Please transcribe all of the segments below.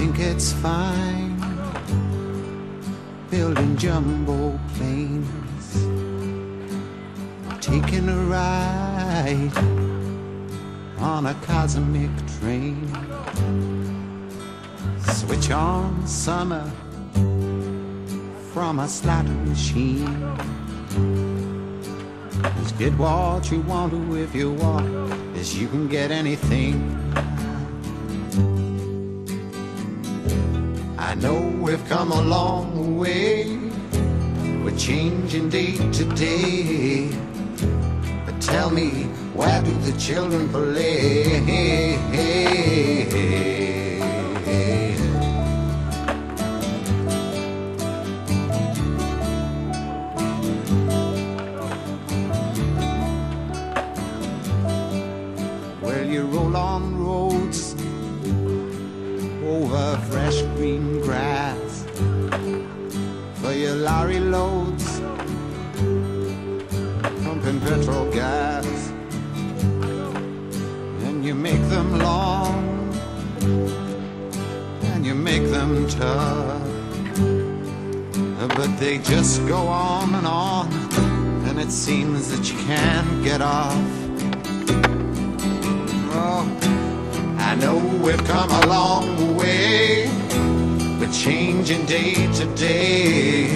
think it's fine building jumbo planes, taking a ride on a cosmic train. Switch on summer from a slot machine. Just get what you want to if you want, as you can get anything. I know we've come a long way. We're changing day to day. But tell me, where do the children play? Well, you roll on roads over fresh green grass for your lorry loads, pumping petrol gas, and you make them long and you make them tough, but they just go on and on, and it seems that you can't get off. We've come a long way. We're changing day to day.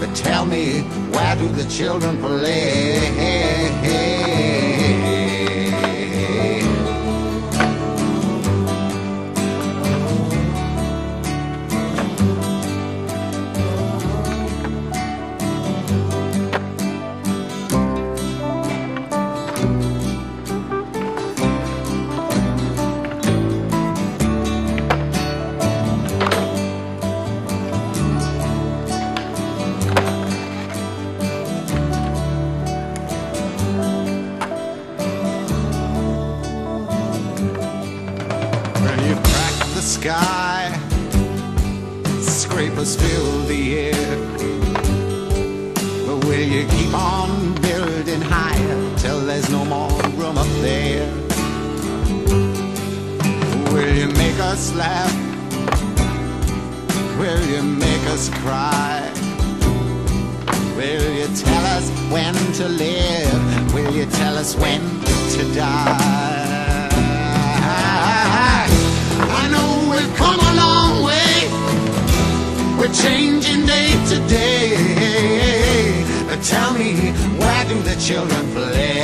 But tell me, where do the children play? Sky, scrapers fill the air. But will you keep on building higher till there's no more room up there? Will you make us laugh? Will you make us cry? Will you tell us when to live? Will you tell us when to die? do the children play?